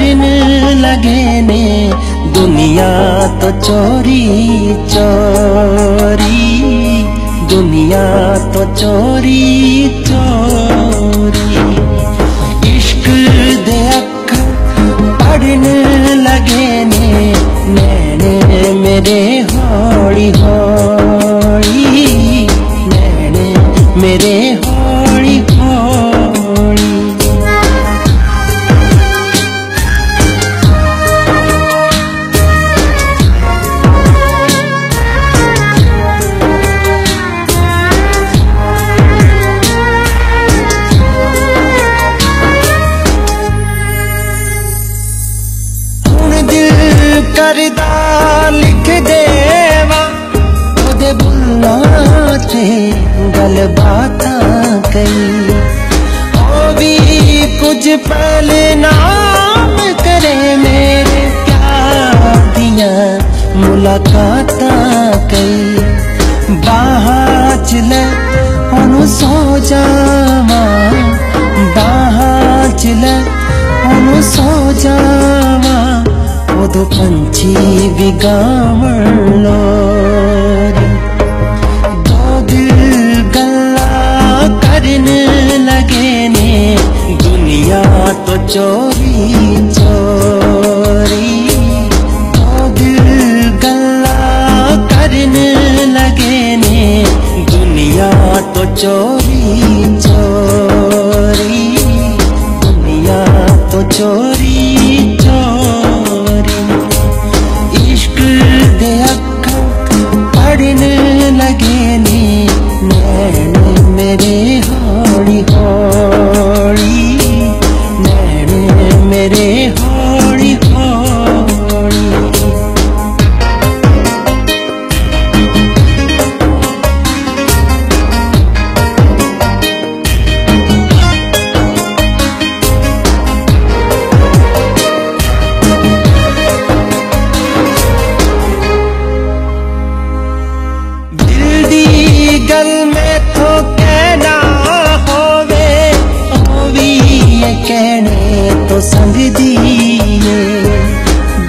दिन लगे ने दुनिया तो चोरी चोरी। दुनिया तो चोरी ਕਰਦਾ ਲਿਖ ਦੇਵਾ ਉਹਦੇ ਬੁੱਲਾਂ ਤੇ ਗੱਲਬਾਤਾਂ ਕਈ ਉਹ ਵੀ ਕੁਝ ਪਲ ਨਾਮ ਕਰੇ ਮੇਰੇ ਪਿਆਰ ਦੀਆਂ ਮੁਲਾਕਾਤਾਂ ਕਈ ਬਾਹਾਂ ਚ ਲੈ ਉਹਨੂੰ ਸੋ ਜਾਵਾਂ दो पंछी बिगामलो दो दिल गल्ला लगे दुनिया तो चोरी चोरी। दो दिल गल्ला करने लगे ने दुनिया तो चोरी चोरी। दुनिया तो चोरी मेरे हौली संग दिए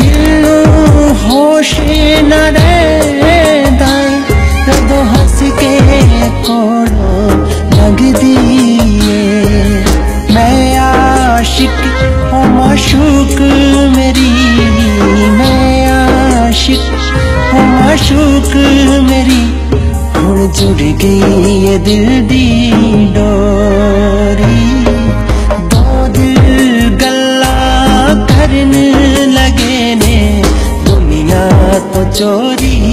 दिल होश न रहता हंस के कोनो लग दिए मैं आशिक और मशूक मेरी मैं आशिक और मशूक मेरी हूँ जुड़ गई ये दिल दी डो চোরি